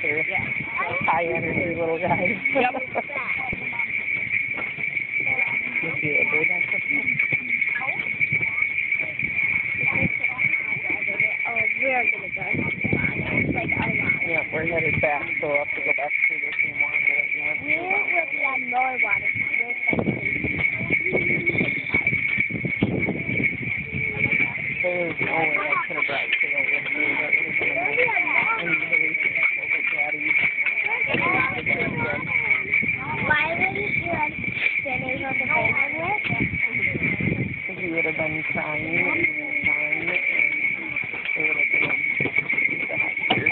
Sure. Yeah. High energy little guys. Yep. you see a bird? Oh, we're gonna go. Like a lot. Yeah, we're headed back, and he was crying, and it would have been disaster.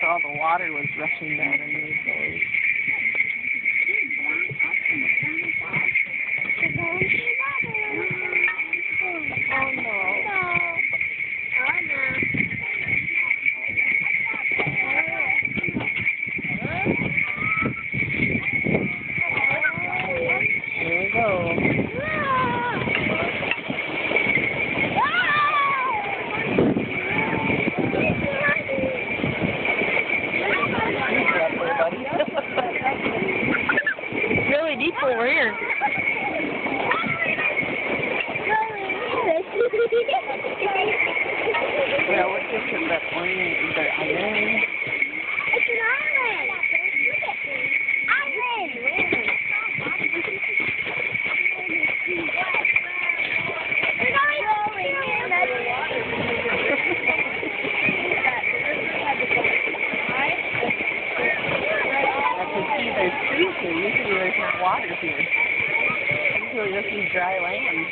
So all the water was rushing down underneath really water here. Usually this is dry land.